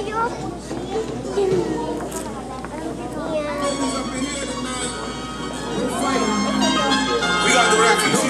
tayo. We got the refugees.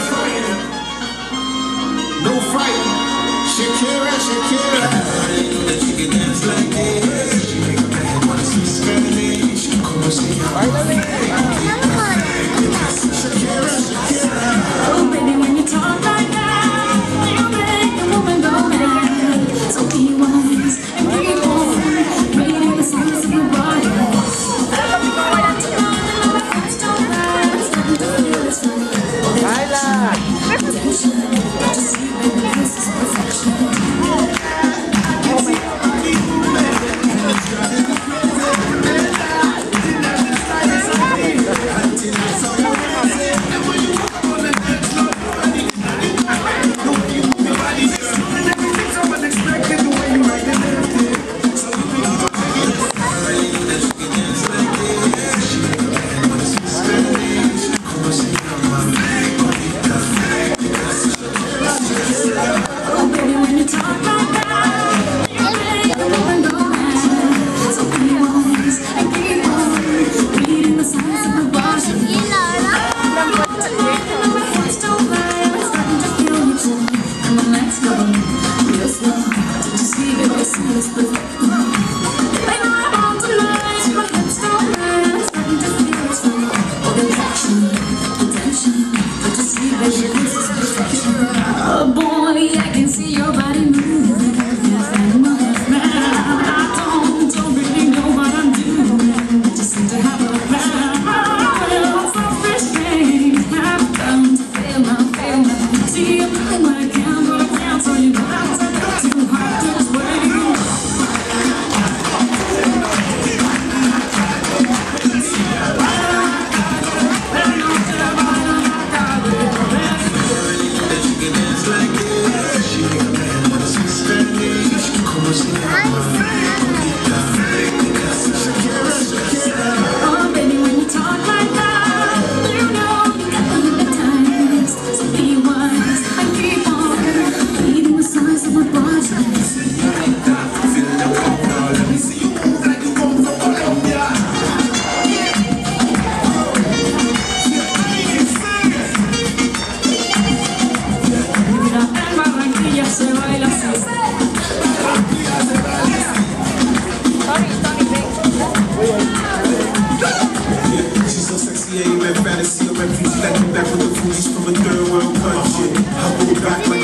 Coming from East from a third world country. I go back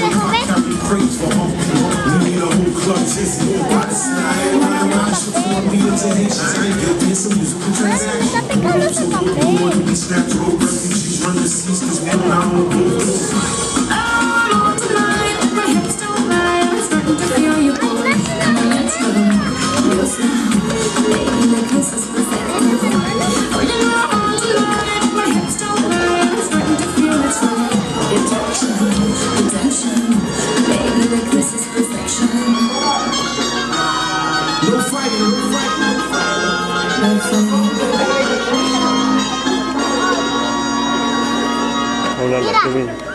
this is perfection. No fighting, no fighting, no fighting. Hola, la.